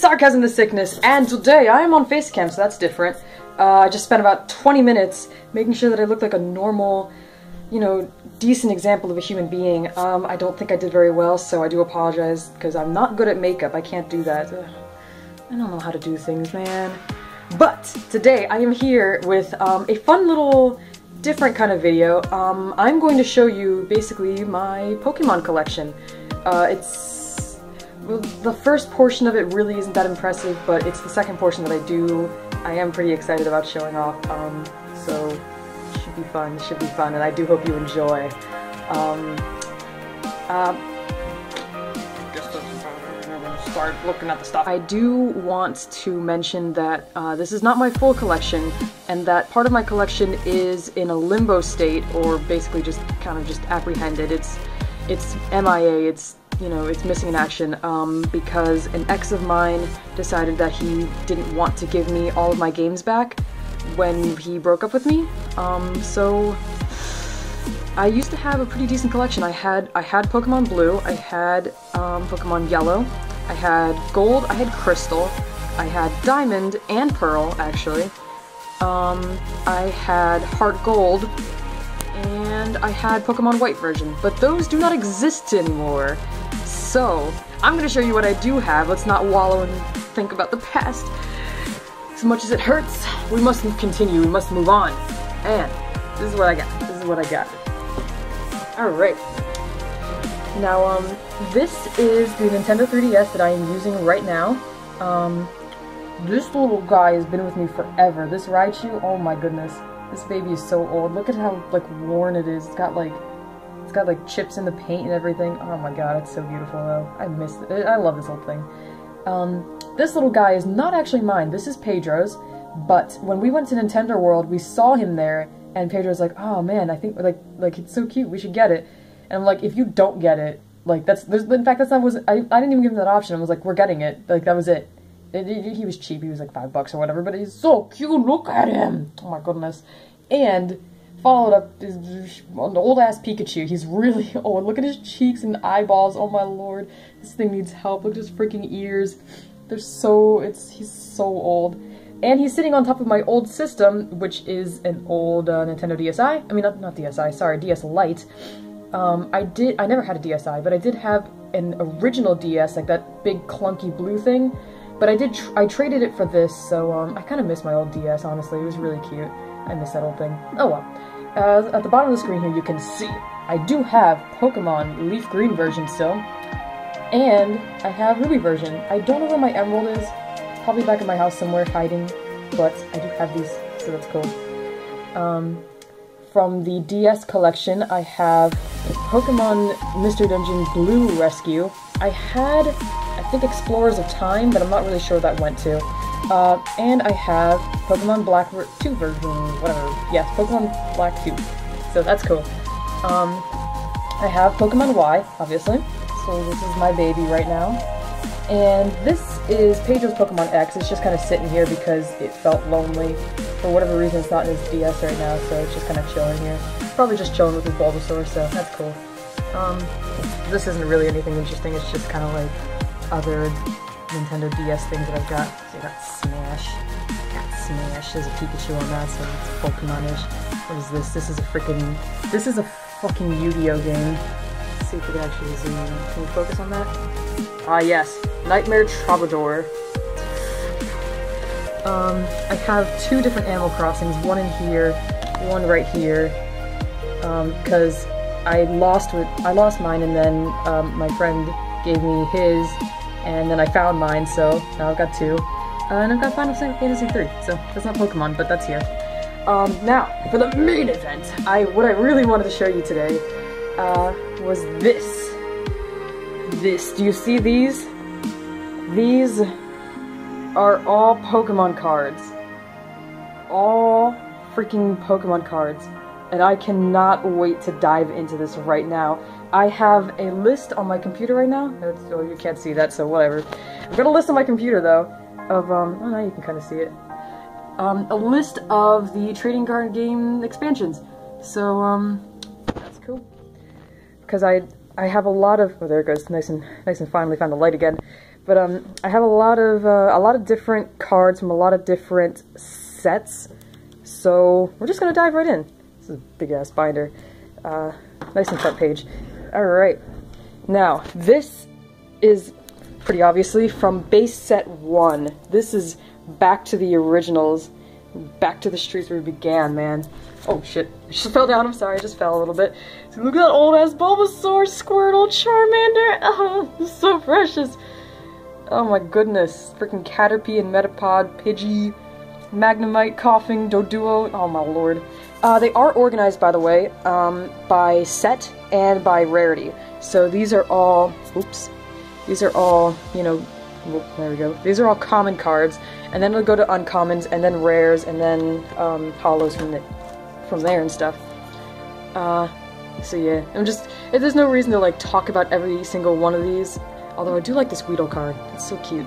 Sarcasm the Sickness, and today I am on Facecam, so that's different. Uh, I just spent about 20 minutes making sure that I looked like a normal, you know, decent example of a human being. Um, I don't think I did very well, so I do apologize, because I'm not good at makeup. I can't do that. Ugh. I don't know how to do things, man. But today I am here with um, a fun little different kind of video. Um, I'm going to show you basically my Pokemon collection. Uh, it's the first portion of it really isn't that impressive, but it's the second portion that I do, I am pretty excited about showing off, um, so it should be fun, it should be fun, and I do hope you enjoy. Um, uh, start looking at the stuff. I do want to mention that uh, this is not my full collection, and that part of my collection is in a limbo state, or basically just kind of just apprehended. It's it's MIA, it's you know, it's missing in action um, because an ex of mine decided that he didn't want to give me all of my games back when he broke up with me. Um, so I used to have a pretty decent collection. I had I had Pokemon Blue, I had um, Pokemon Yellow, I had Gold, I had Crystal, I had Diamond and Pearl actually. Um, I had Heart Gold, and I had Pokemon White version, but those do not exist anymore. So, I'm gonna show you what I do have. Let's not wallow and think about the past. As much as it hurts, we must continue, we must move on. And, this is what I got. This is what I got. Alright. Now, um, this is the Nintendo 3DS that I am using right now. Um, this little guy has been with me forever. This Raichu, oh my goodness. This baby is so old. Look at how, like, worn it is. It's got, like, it's got like chips in the paint and everything. Oh my god, it's so beautiful though. I miss it. I love this whole thing. Um, this little guy is not actually mine. This is Pedro's. But when we went to Nintendo World, we saw him there, and Pedro's like, "Oh man, I think like like it's so cute. We should get it." And I'm like, "If you don't get it, like that's there's in fact that's not was I I didn't even give him that option. I was like, "We're getting it." Like that was it. It, it, he was cheap. He was like five bucks or whatever, but he's so cute. Look at him. Oh my goodness. And followed up is an old ass Pikachu. He's really old. Look at his cheeks and eyeballs. Oh my lord. This thing needs help. Look at his freaking ears. They're so it's he's so old. And he's sitting on top of my old system, which is an old uh, Nintendo DSi. I mean, not, not DSi, sorry, DS Lite. Um, I did, I never had a DSi, but I did have an original DS, like that big clunky blue thing. But I did, tr I traded it for this, so um, I kind of miss my old DS, honestly. It was really cute. I miss that old thing. Oh well. Uh, at the bottom of the screen here, you can see I do have Pokemon Leaf Green version still, and I have Ruby version. I don't know where my Emerald is, probably back in my house somewhere hiding, but I do have these, so that's cool. Um, from the DS collection, I have Pokemon Mystery Dungeon Blue Rescue. I had, I think, Explorers of Time, but I'm not really sure that went to. Uh, and I have Pokemon Black 2 version, whatever. Yes, Pokemon Black 2. So that's cool. Um, I have Pokemon Y, obviously. So this is my baby right now. And this is Pedro's Pokemon X. It's just kind of sitting here because it felt lonely. For whatever reason, it's not in his DS right now, so it's just kind of chilling here. Probably just chilling with his Bulbasaur, so that's cool. Um, this isn't really anything interesting. It's just kind of like other Nintendo DS things that I've got. So I got Smash. Got Smash. There's a Pikachu on that, so it's Pokemon-ish. What is this? This is a freaking... This is a fucking Yu-Gi-Oh game. Let's see if it actually zoom in. Can we focus on that? Ah, yes. Nightmare Troubadour. Um, I have two different Animal Crossings. One in here, one right here. Um, because I lost with I lost mine, and then um, my friend gave me his and then I found mine, so now I've got two. Uh, and I've got Final Fantasy 3, so that's not Pokemon, but that's here. Um, now, for the main event, I what I really wanted to show you today uh, was this. This. Do you see these? These are all Pokemon cards. All freaking Pokemon cards. And I cannot wait to dive into this right now. I have a list on my computer right now. That's, oh, you can't see that, so whatever. I've got a list on my computer, though, of, um, oh, now you can kind of see it. Um, a list of the trading card game expansions. So, um, that's cool. Because I, I have a lot of, oh, there it goes, nice and, nice and finally found the light again. But um, I have a lot of uh, a lot of different cards from a lot of different sets. So we're just gonna dive right in. This is a big ass binder. Uh, nice and front page. All right. Now this is pretty obviously from base set one. This is back to the originals, back to the streets where we began, man. Oh shit, I just fell down, I'm sorry, I just fell a little bit. Look at that old ass Bulbasaur, Squirtle, Charmander, oh, so precious. Oh my goodness, freaking Caterpie and Metapod, Pidgey, Magnemite, Koffing, Doduo, oh my lord. Uh, they are organized, by the way, um, by set and by rarity. So these are all, oops, these are all, you know, there we go. These are all common cards, and then it'll go to uncommons, and then rares, and then um, hollows from the, from there and stuff. Uh, so yeah, I'm just, there's no reason to like talk about every single one of these, although I do like this Weedle card, it's so cute.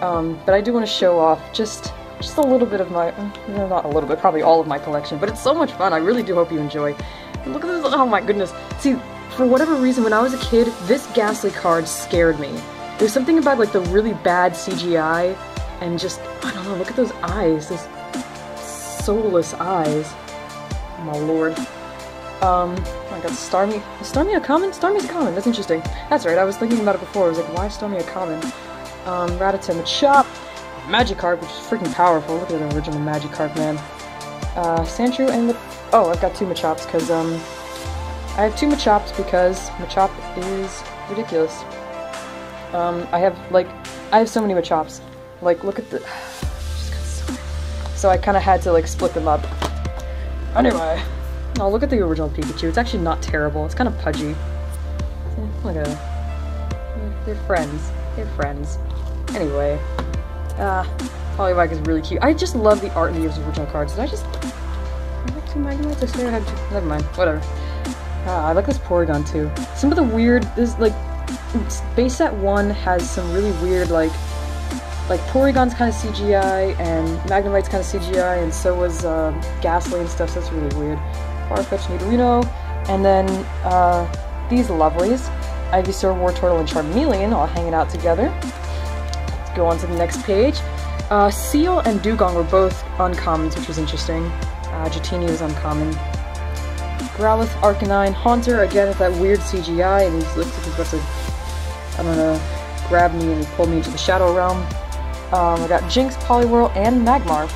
Um, but I do want to show off just, just a little bit of my, no, not a little bit, probably all of my collection, but it's so much fun, I really do hope you enjoy. Look at this, oh my goodness. See, for whatever reason, when I was a kid, this Gastly card scared me. There's something about like the really bad CGI and just, I don't know, look at those eyes, those soulless eyes. Oh my lord. Um, oh my god, Starmie. Is Starmie a common? Starmie's a common, that's interesting. That's right, I was thinking about it before, I was like, why Starmie a common? Um, Rattata Machop, Magikarp, which is freaking powerful, look at the original Magikarp, man. Uh, Sandshrew and the... Oh, I've got two Machops, because, um, I have two Machops because Machop is ridiculous. Um, I have, like, I have so many Machops. Like, look at the... so, I kind of had to, like, split them up. Anyway. Oh, look at the original Pikachu. It's actually not terrible. It's kind of pudgy. Look at them. They're friends. They're friends. Anyway. Ah, uh, Poliwag is really cute. I just love the art in the original cards. Did I just... I have two Magnemites? I swear I had two... Never mind. Whatever. Ah, I like this Porygon too. Some of the weird, this like, base set 1 has some really weird like, like Porygon's kind of CGI and Magnemite's kind of CGI and so was uh, Gastly and stuff, so that's really weird. Farfetch, Nidorino, and then uh, these lovelies, Ivysaur, Wartortle, and Charmeleon all hanging out together. Go on to the next page. Uh, Seel and Dewgong were both uncommons, which was interesting. Uh, Dratini was uncommon. Growlithe, Arcanine, Haunter, again with that weird CGI, and he looks like he's about to, I don't know, grab me and pull me into the Shadow Realm. Um, I got Jynx, Poliwhirl, and Magmar.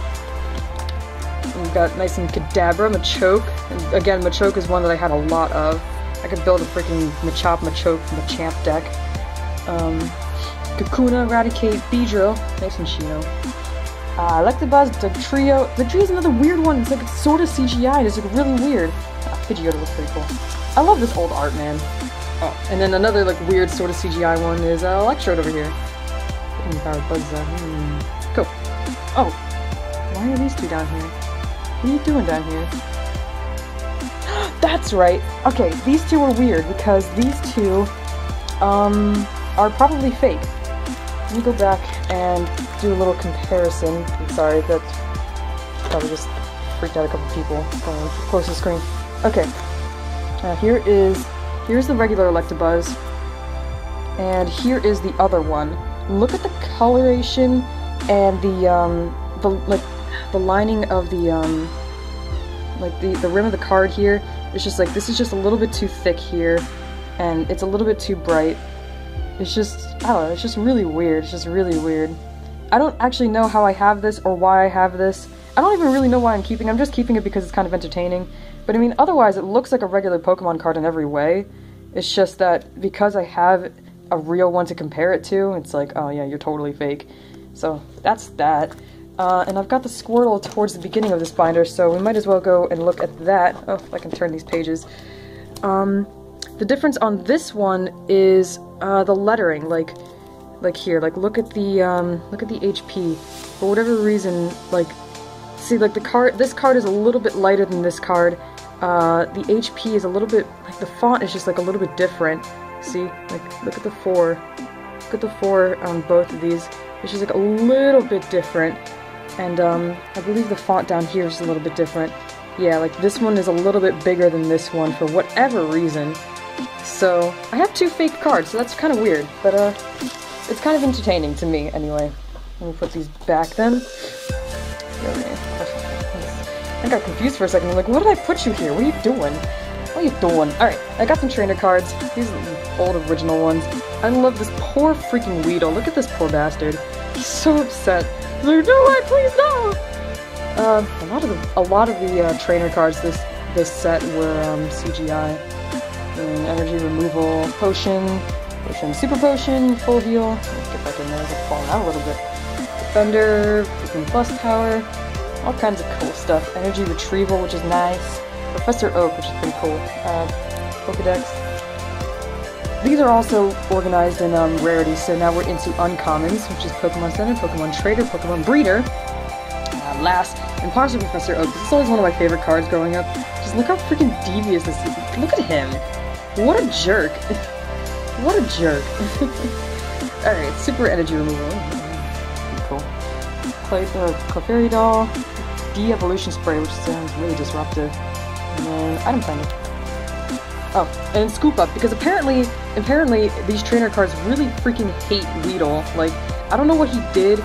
We've got nice and Kadabra, Machoke. And again, Machoke is one that I had a lot of. I could build a freaking Machop, Machoke, Machamp deck. Um, Kakuna, Eradicate, Beedrill, nice and Shino. Uh, Electabuzz, Dugtrio. Is another weird one. It's like it's sort of CGI. It's like really weird. Pidgeotto looks pretty cool. I love this old art, man. Oh, and then another like weird sort of CGI one is uh, Electrode over here. Hmm. Go. Oh, why are these two down here? What are you doing down here? That's right. Okay, these two are weird because these two um, are probably fake. Me go back and do a little comparison. I'm sorry, that probably just freaked out a couple people. Close the screen. Okay. Uh, here is here's the regular Electabuzz, and here is the other one. Look at the coloration and the um the like the lining of the um like the the rim of the card here. It's just like this is just a little bit too thick here, and it's a little bit too bright. It's just I don't know. It's just really weird. It's just really weird. I don't actually know how I have this or why I have this. I don't even really know why I'm keeping. I'm just keeping it because it's kind of entertaining. But I mean, otherwise, it looks like a regular Pokemon card in every way. It's just that because I have a real one to compare it to, it's like, oh yeah, you're totally fake. So that's that. Uh, and I've got the Squirtle towards the beginning of this binder, so we might as well go and look at that. Oh, if I can turn these pages. Um, the difference on this one is uh, the lettering, like, like here, like look at the um, look at the HP. For whatever reason, like, see, like the card, this card is a little bit lighter than this card, uh, the HP is a little bit, like the font is just like a little bit different. See, like look at the four, look at the four on both of these. It's just like a little bit different. And um, I believe the font down here is a little bit different. Yeah, like this one is a little bit bigger than this one for whatever reason. So, I have two fake cards, so that's kind of weird. But, uh, it's kind of entertaining to me, anyway. Let me put these back then. I got confused for a second. I'm like, what did I put you here? What are you doing? What are you doing? Alright, I got some trainer cards. These are the old original ones. I love this poor freaking Weedle. Look at this poor bastard. He's so upset. He's like, no way, please no! Uh, a lot of the, a lot of the uh, trainer cards this this set were um, CGI. Energy removal, potion, potion, super potion, full heal. Let's get back in there. It's falling out a little bit. Defender, freaking plus power, all kinds of cool stuff. Energy retrieval, which is nice. Professor Oak, which is pretty cool. Uh, Pokedex. These are also organized in um, rarity, so now we're into uncommons, which is Pokemon Center, Pokemon Trader, Pokemon Breeder. Uh, last, and partially Professor Oak. This is always one of my favorite cards growing up. Just look how freaking devious this is. Look at him. What a jerk. what a jerk. Alright, super energy removal. Cool. Clay, uh, Clefairy Doll, De-Evolution Spray, which sounds really disruptive. And then item finder. Oh, and scoop up because apparently, apparently these trainer cards really freaking hate Weedle. Like, I don't know what he did,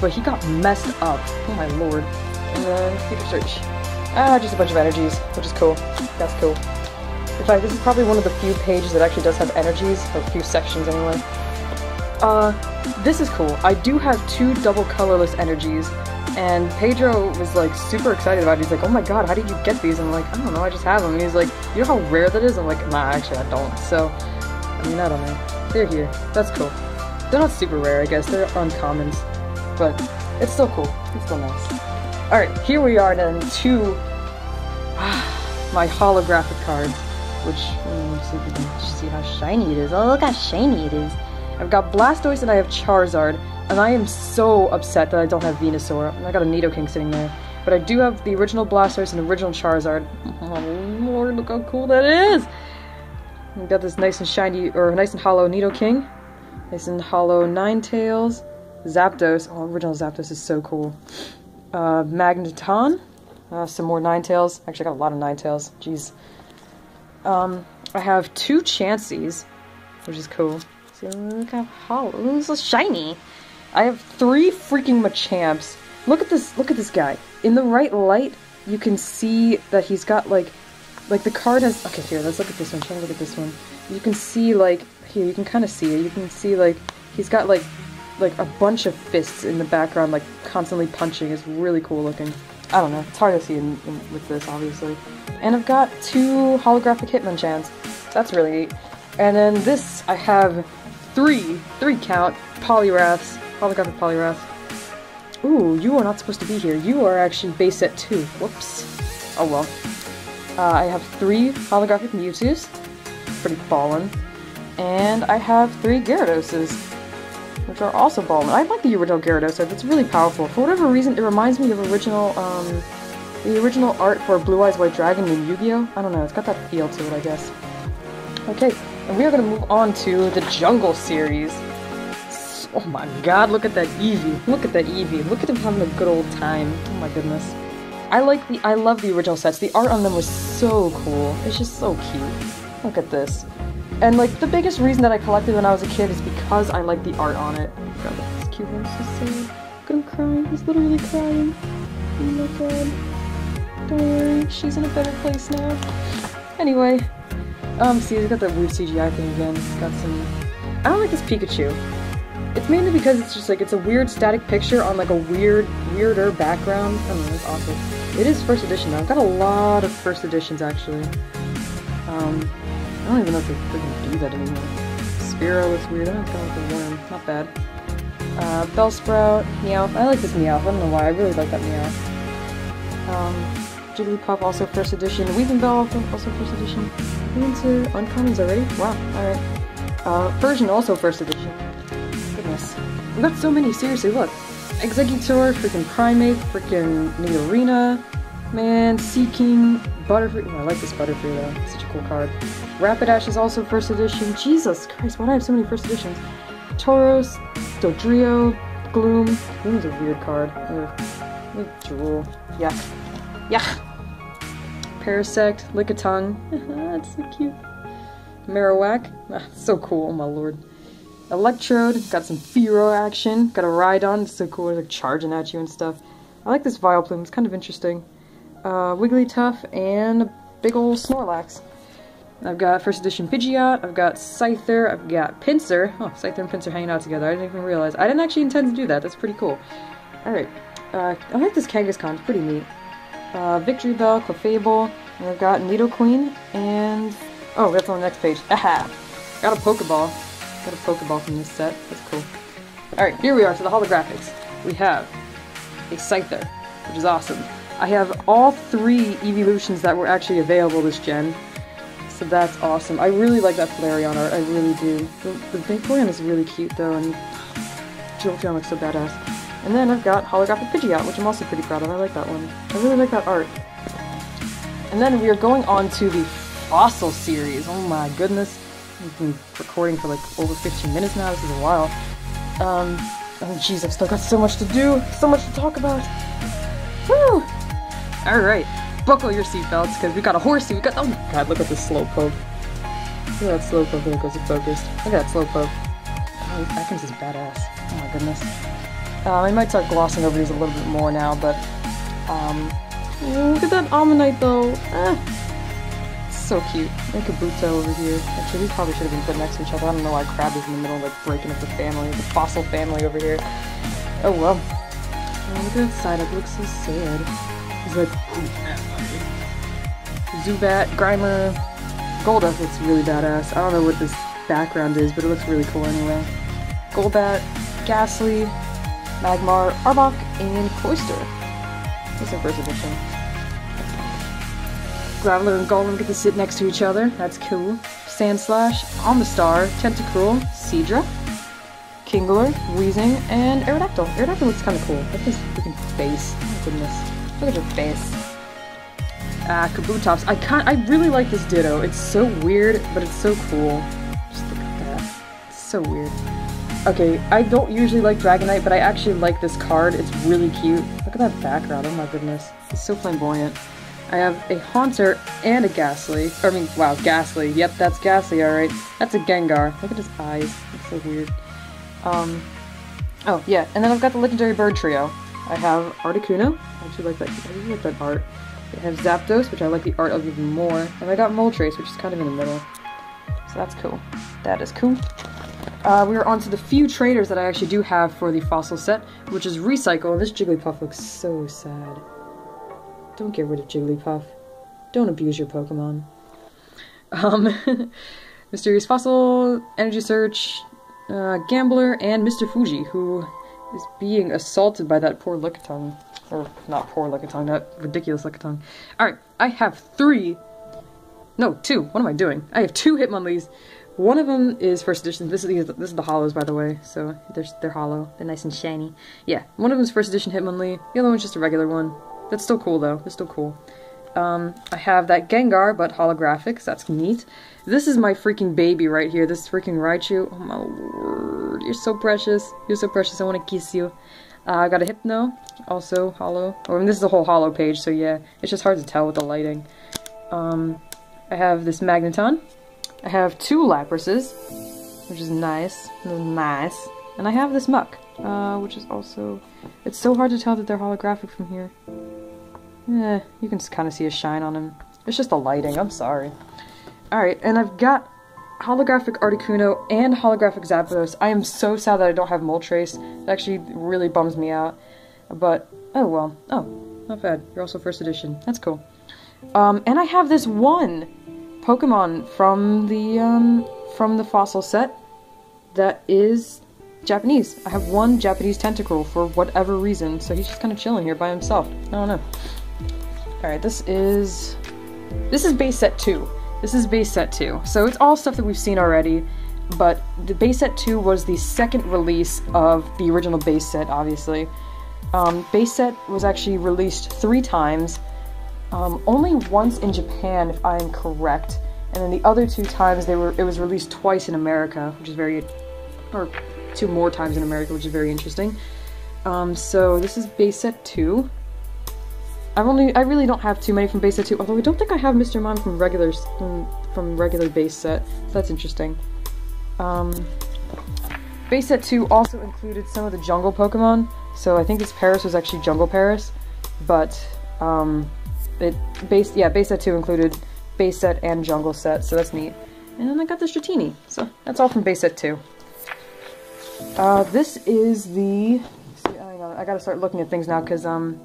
but he got messed up. Oh my lord. And then feature search. Ah, just a bunch of energies, which is cool. That's cool. In fact, this is probably one of the few pages that actually does have energies, or a few sections anyway. Uh, this is cool. I do have two double colorless energies, and Pedro was like super excited about it. He's like, oh my god, how did you get these? I'm like, I don't know, I just have them. And he's like, you know how rare that is? I'm like, nah, actually I don't. So, I mean, I don't know. They're here. That's cool. They're not super rare, I guess. They're uncommons. But it's still cool. It's still nice. Alright, here we are then to my holographic cards. Which, see how shiny it is. Oh, look how shiny it is. I've got Blastoise and I have Charizard, and I am so upset that I don't have Venusaur. I got a Nidoking sitting there. But I do have the original Blastoise and original Charizard. Oh lord, look how cool that is! We got this nice and shiny, or nice and hollow Nidoking. Nice and hollow Ninetales. Zapdos. Oh, original Zapdos is so cool. Uh, Magneton. Uh, some more Ninetales. Actually, I got a lot of Ninetales. Jeez. Um, I have two Chanseys, which is cool. See, look how hollow. So shiny. I have three freaking Machamps. Look at this. Look at this guy. In the right light, you can see that he's got like, like the card has. Okay, here. Let's look at this one. Try to look at this one. You can see like here. You can kind of see it. You can see like he's got like, like a bunch of fists in the background, like constantly punching. It's really cool looking. I don't know. It's hard to see in, in, with this, obviously. And I've got two holographic Hitmonchans. That's really neat. And then this, I have three, three count, Poliwraths, holographic Poliwrath. Ooh, you are not supposed to be here. You are actually base set 2. Whoops. Oh well. Uh, I have three holographic Mewtwo's. Pretty ballin'. And I have three Gyaradoses which are also ballin'. I like the original Gyarados, it's really powerful. For whatever reason, it reminds me of original, um, the original art for Blue Eyes White Dragon in Yu-Gi-Oh! I don't know, it's got that feel to it, I guess. Okay, and we are going to move on to the Jungle series. Oh my god, look at that Eevee. Look at that Eevee. Look at him having a good old time. Oh my goodness. I like the- I love the original sets. The art on them was so cool. It's just so cute. Look at this. And like the biggest reason that I collected when I was a kid is because I like the art on it. God, this cute horse is so him crying. He's literally crying. Oh my god. Don't worry, she's in a better place now. Anyway, um, see, he's got that weird CGI thing again. It's got some. I don't like this Pikachu. It's mainly because it's just like it's a weird static picture on like a weird, weirder background. I don't know, it's awesome. It is first edition though. I've got a lot of first editions actually. Um, I don't even know if they freaking do that anymore. Spiro is weird. Kind of like a worm. Not bad. Uh, Bellsprout, Meowth. I like this Meowth. I don't know why. I really like that Meowth. Um, Jigglypuff, also first edition. Weepinbell, also first edition. We into uncommons already? Wow, alright. Uh, Persian, also first edition. Goodness. We've got so many, seriously, look. Exeggutor, freaking Primeape, freaking Nidorina, man, Seaking, Butterfree. Oh, I like this Butterfree though. Such a cool card. Rapidash is also first edition. Jesus Christ, why do I have so many first editions? Tauros, Dodrio, Gloom. Gloom is a weird card. Ugh. Drool. Yeah. Yeah. Parasect, Lickitung. That's so cute. Marowak. Ah, so cool, oh my lord. Electrode, got some Fearow action, got a Rhydon, it's so cool, like charging at you and stuff. I like this Vileplume, it's kind of interesting. Uh, Wigglytuff, and a big old Snorlax. I've got first edition Pidgeot, I've got Scyther, I've got Pinsir. Oh, Scyther and Pinsir hanging out together, I didn't even realize. I didn't actually intend to do that, that's pretty cool. Alright, uh, I like this Kangaskhan, it's pretty neat. Uh, Bell, Clefable, and I've got Nidoqueen, and... Oh, that's on the next page. Aha! Got a Pokeball. Got a Pokeball from this set. That's cool. Alright, here we are to the holographics. We have a Scyther, which is awesome. I have all three evolutions that were actually available this gen. So that's awesome. I really like that Flareon art, I really do. The, the Vaporeon is really cute though, and Jolteon looks so badass. And then I've got Holographic Pidgeot, which I'm also pretty proud of. I like that one. I really like that art. And then we are going on to the Fossil series. Oh my goodness. We've been recording for like over 15 minutes now. This is a while. Um, oh jeez, I've still got so much to do, so much to talk about. Woo! Alright, buckle your seatbelts, because we got a horsey, we got- oh god, look at this Slowpoke. Look at that Slowpoke when it goes focused. Look at that Slowpoke. Oh, thing's just badass. Oh my goodness. Um, I might start glossing over these a little bit more now, but, um, look at that Omanyte though. Eh, so cute. And Kabuto over here. Actually, these probably should have been put next to each other. I don't know why Crab is in the middle, like breaking up the family, the fossil family over here. Oh well. Oh, look at that side. It looks so sad. Like, Zubat, Grimer, Golduck looks really badass. I don't know what this background is, but it looks really cool anyway. Golbat, Gastly, Magmar, Arbok, and Cloyster. That's our first edition. Graveler and Golem get to sit next to each other. That's cool. Sandslash, Omastar, Tentacruel, Seadra, Kingler, Weezing, and Aerodactyl. Aerodactyl looks kind of cool. Look at his freaking face. Oh goodness. Look at your face. Ah, Kabutops. I can't- I really like this Ditto. It's so weird, but it's so cool. Just look at that. It's so weird. Okay, I don't usually like Dragonite, but I actually like this card. It's really cute. Look at that background. Oh my goodness. It's so flamboyant. I have a Haunter and a Gastly. Or, I mean, wow, Gastly. Yep, that's Gastly, alright. That's a Gengar. Look at his eyes. It's so weird. Um, oh, yeah, and then I've got the Legendary Bird Trio. I have Articuno. I actually like that. I really like that art. I have Zapdos, which I like the art of even more. And I got Moltres, which is kind of in the middle. So that's cool. That is cool. Uh, we are on to the few traders that I actually do have for the fossil set, which is Recycle, this Jigglypuff looks so sad. Don't get rid of Jigglypuff. Don't abuse your Pokemon. Um, Mysterious Fossil, Energy Search, uh, Gambler, and Mr. Fuji, who is being assaulted by that poor Lickitung. Or, not poor Lickitung, that ridiculous Lickitung. Alright, I have three. No, two. What am I doing? I have two Hitmonlees. One of them is first edition. This is this is the hollows, by the way. So they're they're hollow. They're nice and shiny. Yeah, one of them is first edition Hitmonlee. The other one's just a regular one. That's still cool though. It's still cool. Um, I have that Gengar, but holographics. That's neat. This is my freaking baby right here. This freaking Raichu. Oh my lord, you're so precious. You're so precious. I want to kiss you. Uh, I got a Hypno, also hollow. Oh, and this is a whole hollow page, so yeah, it's just hard to tell with the lighting. Um, I have this Magneton. I have two Laprases, which is nice. Nice. And I have this Muk, uh, which is also... It's so hard to tell that they're holographic from here. Eh, you can kind of see a shine on him. It's just the lighting, I'm sorry. Alright, and I've got holographic Articuno and holographic Zapdos. I am so sad that I don't have Moltres. It actually really bums me out. But, oh well. Oh, not bad. You're also first edition. That's cool. Um, and I have this one Pokemon from the, um, from the fossil set that is Japanese. I have one Japanese Tentacruel for whatever reason, so he's just kind of chilling here by himself. I don't know. Alright, this is... This is base set 2. This is base set 2. So it's all stuff that we've seen already, but the base set 2 was the second release of the original base set, obviously. Um, base set was actually released three times, um, only once in Japan, if I am correct, and then the other two times they were it was released twice in America, which is very, or two more times in America, which is very interesting. Um, so this is base set 2. I've only, I really don't have too many from base set 2, although I don't think I have Mr. Mime from regular, from, from regular base set, so that's interesting. Um, base set 2 also included some of the jungle Pokemon, so I think this Paras was actually Jungle Paras, but um, it base yeah base set 2 included base set and jungle set, so that's neat. And then I got the Dratini, so that's all from base set 2. Uh, this is the... See, I gotta start looking at things now, because, um...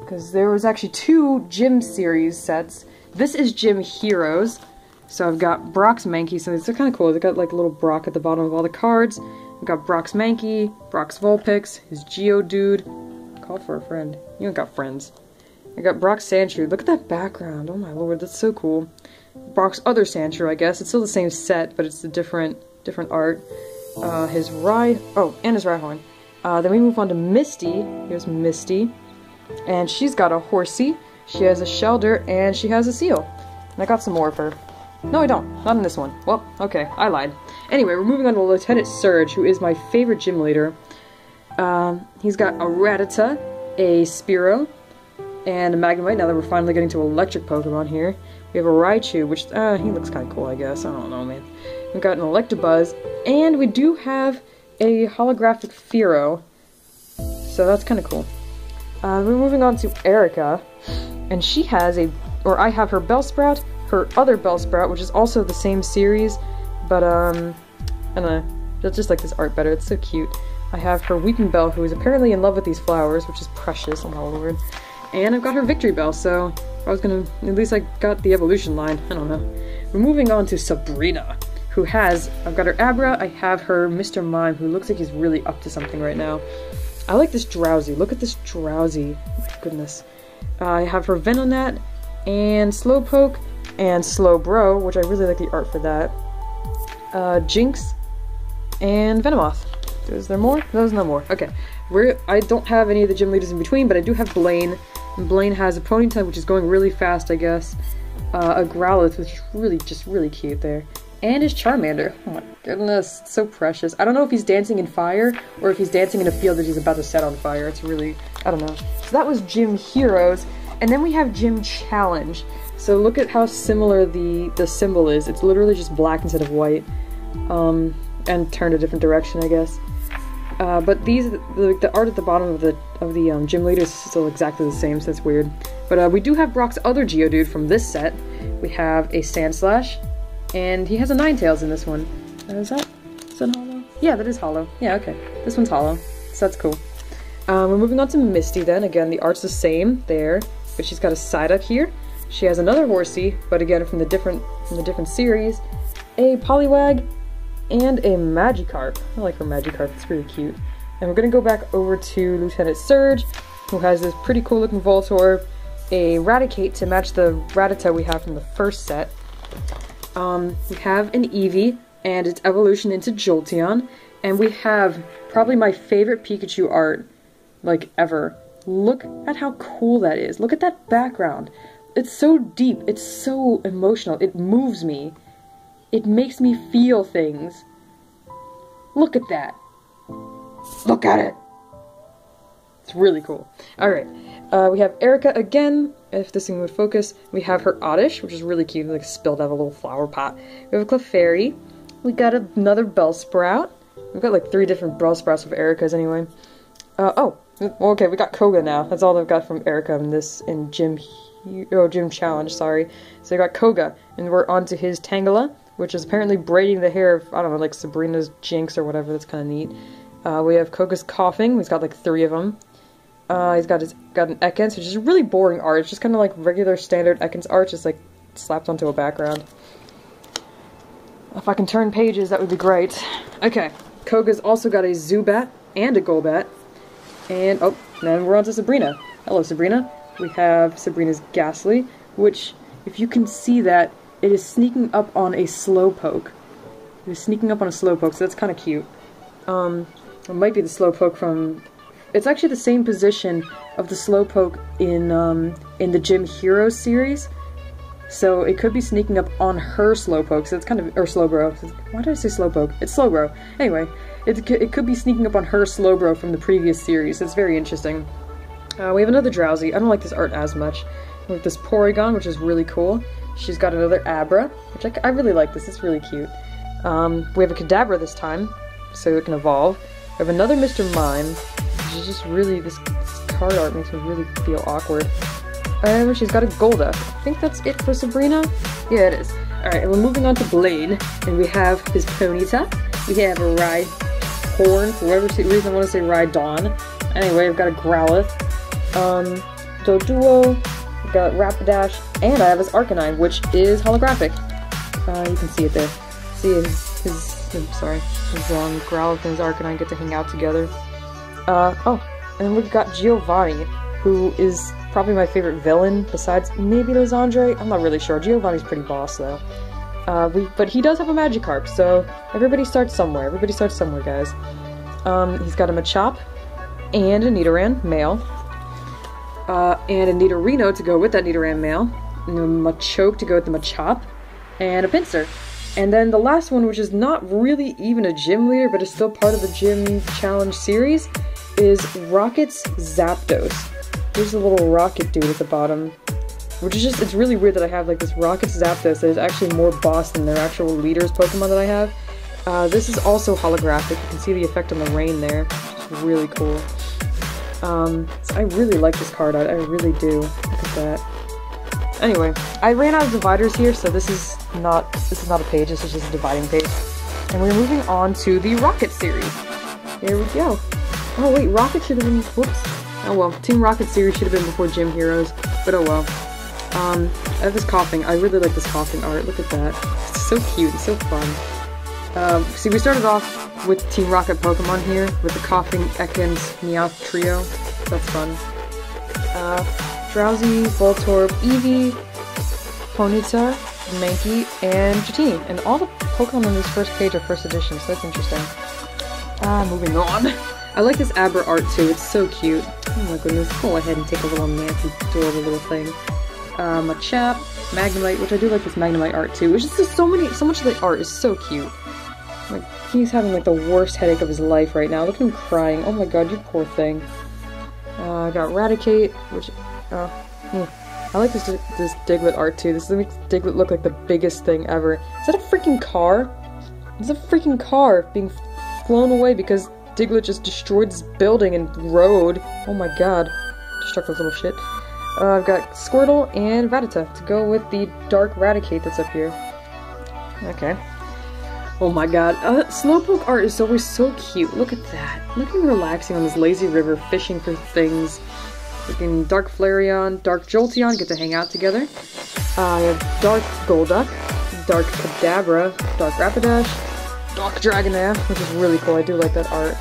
Because there was actually two Gym series sets. This is Gym Heroes. So I've got Brock's Mankey, so these are kind of cool. They've got like a little Brock at the bottom of all the cards. I've got Brock's Mankey, Brock's Vulpix, his Geodude. Call for a friend. You ain't got friends. I got Brock's Sandshrew. Look at that background. Oh my lord, that's so cool. Brock's other Sandshrew, I guess. It's still the same set, but it's a different different art. Uh, his Rye... Oh, and his Rhyhorn. Uh, then we move on to Misty. Here's Misty. And she's got a horsey, She has a Shellder, and she has a Seel. And I got some more of her. No, I don't. Not in this one. Well, okay, I lied. Anyway, we're moving on to Lieutenant Surge, who is my favorite gym leader. Um, he's got a Rattata, a Spearow, and a Magnemite, now that we're finally getting to electric Pokemon here. We have a Raichu, which, uh, he looks kind of cool, I guess. I don't know, man. We've got an Electabuzz, and we do have a holographic Fearow. So that's kind of cool. Uh, we're moving on to Erica, and she has a, or I have her Bellsprout, her other Bellsprout, which is also the same series, but, um, I don't know, just, just like this art better, it's so cute. I have her Weepinbell, who is apparently in love with these flowers, which is precious, oh my lord. And I've got her Victreebel, so I was gonna, at least I got the evolution line, I don't know. We're moving on to Sabrina, who has, I've got her Abra, I have her Mr. Mime, who looks like he's really up to something right now. I like this Drowzee. look at this Drowzee, oh goodness. Uh, I have her Venonat, and Slowpoke, and Slowbro, which I really like the art for that. Uh, Jynx, and Venomoth. Is there more? There's no more. Okay. We're, I don't have any of the gym leaders in between, but I do have Blaine. And Blaine has a Ponyta, which is going really fast, I guess. Uh, a Growlithe, which is really, just really cute there. And his Charmander. Oh my goodness, so precious. I don't know if he's dancing in fire, or if he's dancing in a field that he's about to set on fire. It's really, I don't know. So that was Gym Heroes. And then we have Gym Challenge. So look at how similar the, the symbol is. It's literally just black instead of white. Um, and turned a different direction, I guess. Uh, but these, the, the, art at the bottom of the of the um, gym leader is still exactly the same, so that's weird. But uh, we do have Brock's other Geodude from this set. We have a Sandslash, and he has a Ninetales in this one. Uh, is that is that hollow? Yeah, that is hollow. Yeah, okay. This one's hollow, so that's cool. Um, we're moving on to Misty then. Again, the art's the same there, but she's got a side up here. She has another horsey, but again from the different from the different series. A Poliwag, and a Magikarp. I like her Magikarp, it's really cute. And we're gonna go back over to Lieutenant Surge, who has this pretty cool looking Voltorb, a Raticate to match the Rattata we have from the first set. Um, we have an Eevee and its evolution into Jolteon, and we have probably my favorite Pikachu art, like, ever. Look at how cool that is. Look at that background. It's so deep. It's so emotional. It moves me. It makes me feel things. Look at that. Look at it. It's really cool. Alright, uh, we have Erica again, if this thing would focus. We have her Oddish, which is really cute, like spilled out of a little flower pot. We have a Clefairy. We got another Bellsprout. We've got like three different Bellsprouts of Erica's anyway. Uh, oh, okay, we got Koga now. That's all I've got from Erica in this, in Gym, oh, Gym Challenge, sorry. So we got Koga, and we're on to his Tangela which is apparently braiding the hair of, I don't know, like Sabrina's Jynx or whatever. That's kind of neat. Uh, we have Koga's Koffing. He's got like three of them. Uh, he's got his got an Ekans, which is really boring art. It's just kind of like regular standard Ekans art, just like slapped onto a background. If I can turn pages, that would be great. Okay, Koga's also got a Zubat and a Golbat. And, oh, then we're on to Sabrina. Hello, Sabrina. We have Sabrina's Gastly, which, if you can see that, it is sneaking up on a Slowpoke. It is sneaking up on a Slowpoke, so that's kind of cute. Um, it might be the Slowpoke from... It's actually the same position of the Slowpoke in, um, in the Gym Heroes series. So it could be sneaking up on her Slowpoke, so it's kind of... Or Slowbro. Why did I say Slowpoke? It's Slowbro. Anyway, it, it could be sneaking up on her Slowbro from the previous series. It's very interesting. Uh, we have another Drowzee. I don't like this art as much. We have this Porygon, which is really cool. She's got another Abra, which I, I really like this. It's really cute. Um, we have a Kadabra this time. so it can evolve. We have another Mr. Mime, is just really, this, this card art makes me really feel awkward. Um, she's got a Golduck. I think that's it for Sabrina? Yeah, it is. Alright, we're moving on to Blaine, and we have his Ponyta. We have a Ride Horn, for whatever reason I want to say Rhydon. Anyway, I've got a Growlithe, um, Doduo, I've got Rapidash, and I have his Arcanine, which is holographic. Uh, you can see it there. See his, his I'm sorry, his um, Growlithe and his Arcanine get to hang out together. Uh, oh, and then we've got Giovanni, who is probably my favorite villain, besides maybe Lysandre. I'm not really sure. Giovanni's pretty boss, though. Uh, we, but he does have a Magikarp, so everybody starts somewhere. Everybody starts somewhere, guys. Um, he's got a Machop and a Nidoran, male. Uh, and a Nidorino to go with that Nidoran male. And a Machoke to go with the Machop. And a Pinsir. And then the last one, which is not really even a gym leader, but is still part of the gym challenge series, is Rocket's Zapdos. There's a little rocket dude at the bottom. Which is just, it's really weird that I have like this Rocket's Zapdos that is actually more boss than their actual leaders Pokemon that I have. Uh, this is also holographic. You can see the effect on the rain there. It's really cool. Um, so I really like this card. I really do. Look at that. Anyway, I ran out of dividers here, so this is not this is not a page. This is just a dividing page. And we're moving on to the Rocket series. Here we go. Oh wait, Rocket should have been. Whoops. Oh well, Team Rocket series should have been before Gym Heroes, but oh well. Um, I have this Koffing. I really like this Koffing art. Look at that. It's so cute. It's so fun. Um, see, we started off with Team Rocket Pokemon here, with the Koffing Ekans, Meowth trio. That's fun. Uh, Drowzee, Voltorb, Eevee, Ponyta, Mankey, and Dratini. And all the Pokemon on this first page are first edition, so that's interesting. Ah, moving on. I like this Abra art too, it's so cute. Oh my goodness, go ahead and take a little nasty, adorable little thing. Um, a chap, Magnemite, which I do like this Magnemite art too. It's just so many, so much of the art is so cute. Like, he's having like the worst headache of his life right now. Look at him crying. Oh my god, you poor thing. Uh, I got Raticate, which, uh, hmm. I like this this Diglett art too. This makes Diglett look like the biggest thing ever. Is that a freaking car? It's a freaking car being flown away because Diglett just destroyed this building and road. Oh my god. Destructive little shit. Uh, I've got Squirtle and Rattata to go with the Dark Raticate that's up here. Okay. Oh my god. Uh, Slowpoke art is always so cute. Look at that. Look at him relaxing on this lazy river, fishing for things. Freaking Dark Flareon, Dark Jolteon get to hang out together. I have Dark Golduck, Dark Kadabra, Dark Rapidash, Dark Dragonair, which is really cool. I do like that art.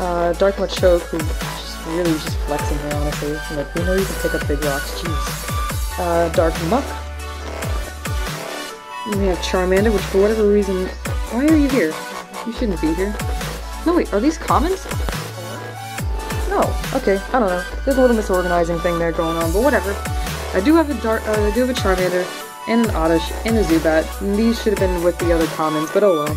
Uh, Dark Machoke, who just really just flexing here, honestly. I'm like, we know you can pick up big rocks. Jeez. Uh, Dark Muk. And we have Charmander, which for whatever reason... Why are you here? You shouldn't be here. No, wait, are these commons? No, okay, I don't know. There's a little misorganizing thing there going on, but whatever. I do have a Dark, uh, I do have a Charmander, and an Oddish, and a Zubat. And these should have been with the other commons, but oh well.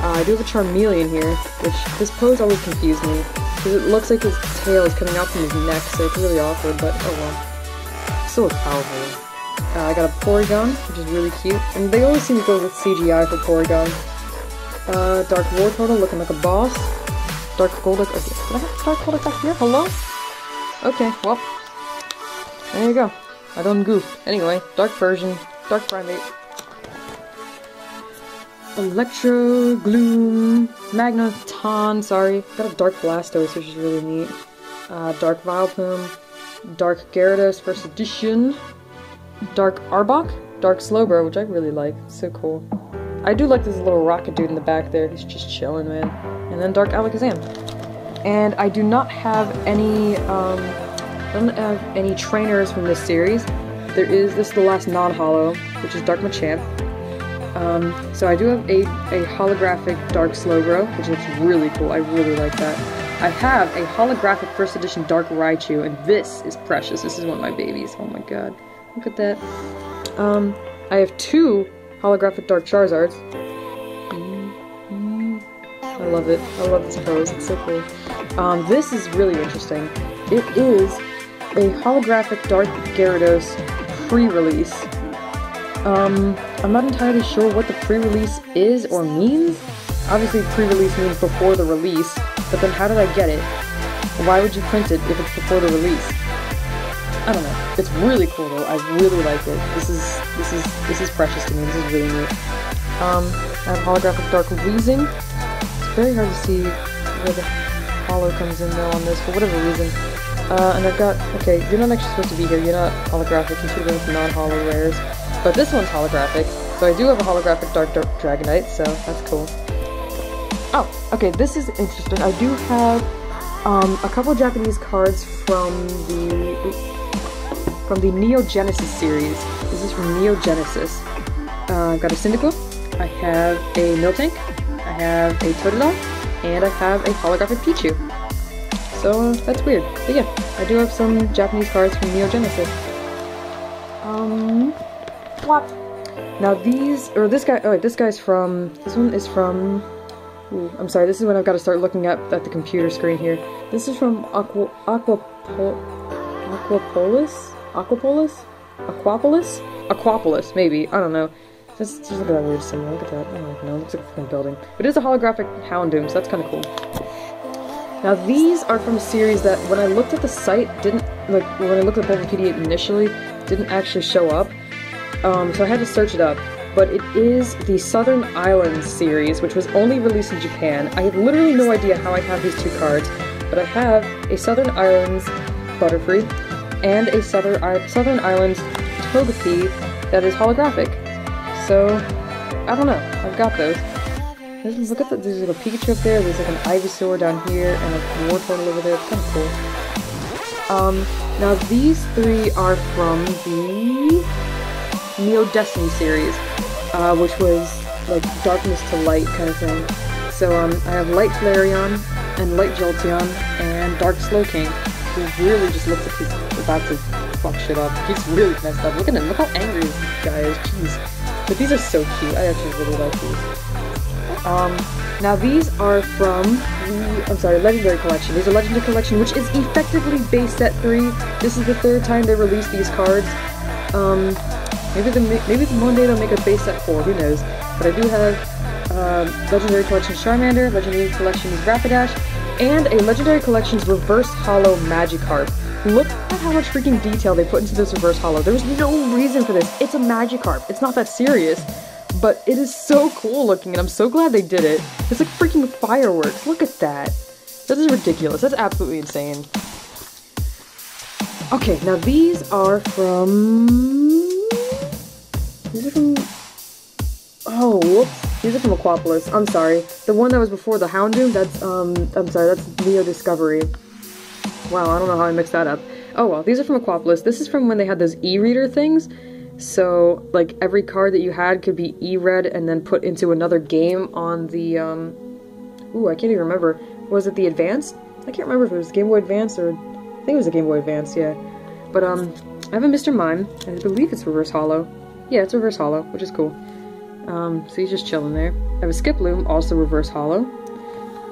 Uh, I do have a Charmeleon here, which this pose always confused me, because it looks like his tail is coming out from his neck, so it's really awkward, but oh well. Still looks powerful. Uh, I got a Porygon, which is really cute, and they always seem to go with CGI for Porygon. Uh, Dark Wartortle looking like a boss. Dark Golduck, okay, Dark Golduck back here? Hello? Okay, well, there you go. I don't goof. Anyway, Dark Persian, Dark Primeape, Electro, Gloom, Magneton, sorry. Got a Dark Blastoise, which is really neat. Uh, Dark Vileplume, Dark Gyarados First Edition, Dark Arbok, Dark Slowbro, which I really like. So cool. I do like this little rocket dude in the back there. He's just chilling, man. And then Dark Alakazam. And I do not have any, um, I don't have any trainers from this series. There is, this is the last non-holo, which is Dark Machamp. Um, so I do have a, a holographic Dark Slowbro, which looks really cool. I really like that. I have a holographic first edition Dark Raichu, and this is precious. This is one of my babies. Oh my god. Look at that. Um, I have two holographic Dark Charizards. I love it. I love this pose. It's so cool. Um, this is really interesting. It is a holographic Dark Gyarados pre-release. Um, I'm not entirely sure what the pre-release is or means. Obviously, pre-release means before the release, but then how did I get it? Why would you print it if it's before the release? I don't know. It's really cool though. I really like it. This is this is this is precious to me. This is really neat. Um, I have holographic Dark Weezing. It's very hard to see where the hollow comes in though on this for whatever reason. Uh, and I've got okay. You're not actually supposed to be here. You're not holographic. You should have been non-hollow rares. But this one's holographic. So I do have a holographic Dark, Dark Dragonite. So that's cool. Oh, okay. This is interesting. I do have um, a couple Japanese cards from the from the Neo Genesis series. This is from Neo Genesis. Uh, I've got a Cyndaquil, I have a Miltank, I have a Totodile, and I have a holographic Pichu. So that's weird. But yeah, I do have some Japanese cards from Neo Genesis. Now these, or this guy, oh wait, this guy's from, this one is from, ooh, I'm sorry, this is when I've got to start looking up at the computer screen here. This is from Aqua, Aquapol, Aquapolis? Aquapolis? Aquapolis? Aquapolis, maybe. I don't know. Just, just look at that weird symbol. Look at that. I don't know. It looks like a fucking building. But it is a holographic Houndoom, so that's kind of cool. Now these are from a series that when I looked at the site, didn't, like, when I looked at Bulbapedia initially, didn't actually show up. Um, so I had to search it up. But it is the Southern Islands series, which was only released in Japan. I have literally no idea how I have these two cards, but I have a Southern Islands Butterfree, and a Southern, Southern Islands Togepi that is holographic. So, I don't know. I've got those. Look at that. There's like a Pikachu up there. There's like an Ivysaur down here, and a Wartortle over there. It's kind of cool. Um, now these three are from the Neo Destiny series, uh, which was like darkness to light kind of thing. So um, I have Light Flareon, and Light Jolteon, and Dark Slowking who really just looks like he's about to fuck shit up. He's really messed up. Look at him. Look how angry this guy is. Jeez. But these are so cute. I actually really like these. Um, now these are from the, I'm sorry, Legendary Collection. These are Legendary Collection, which is effectively base set 3. This is the third time they released these cards. Um, maybe the, maybe one day they'll make a base set 4, who knows. But I do have um, Legendary Collection Charmander, Legendary Collections Rapidash, and a Legendary Collections Reverse Hollow Magikarp. Look at how much freaking detail they put into this Reverse Hollow. There was no reason for this. It's a Magikarp. It's not that serious, but it is so cool looking, and I'm so glad they did it. It's like freaking fireworks. Look at that. That is ridiculous. That's absolutely insane. Okay, now these are from... These are from... Oh, whoops. These are from Aquapolis. I'm sorry. The one that was before the Houndoom, that's, um, I'm sorry, that's Neo Discovery. Wow, I don't know how I mixed that up. Oh well, these are from Aquapolis. This is from when they had those e-reader things. So, like, every card that you had could be e-read and then put into another game on the, um... Ooh, I can't even remember. Was it the Advance? I can't remember if it was Game Boy Advance or... I think it was a Game Boy Advance, yeah. But, um, I have a Mr. Mime. I believe it's Reverse Hollow. Yeah, it's Reverse Hollow, which is cool. Um, so he's just chilling there. I have a Skiploom, also reverse hollow.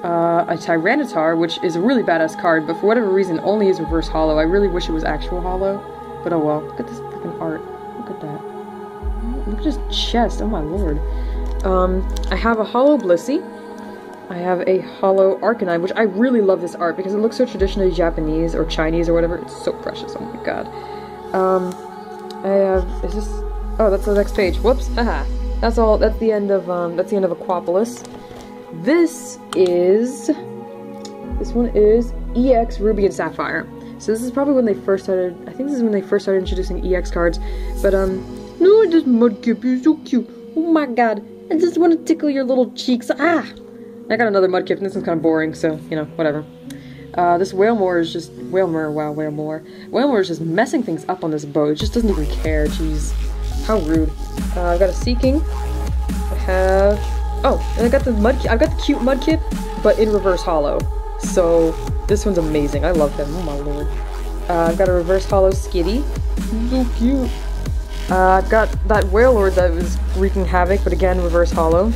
Uh, a Tyranitar, which is a really badass card, but for whatever reason only is reverse hollow. I really wish it was actual hollow, but oh well. Look at this freaking art. Look at that. Look at his chest. Oh my lord. Um, I have a hollow Blissey. I have a hollow Arcanine, which I really love this art because it looks so traditionally Japanese or Chinese or whatever. It's so precious. Oh my god. Um, I have. Is this? Oh, that's the next page. Whoops. Haha. That's all, that's the end of, um, that's the end of Aquapolis. This is, this one is EX Ruby and Sapphire. So this is probably when they first started, I think this is when they first started introducing EX cards. But, um, no, this Mudkip, you're so cute. Oh my god, I just want to tickle your little cheeks. Ah! I got another Mudkip, and this one's kind of boring, so, you know, whatever. Uh, this Wailmer is just, Wailmer, wow, Wailmer. Wailmer is just messing things up on this boat. It just doesn't even care, jeez. How rude. Uh, I've got a Seaking. I have... Oh, and I got the mud... I've got the cute Mudkip, but in reverse hollow. So, this one's amazing. I love him. Oh my lord. Uh, I've got a reverse hollow Skitty. So cute. Uh, I've got that Wailord that was wreaking havoc, but again, reverse hollow.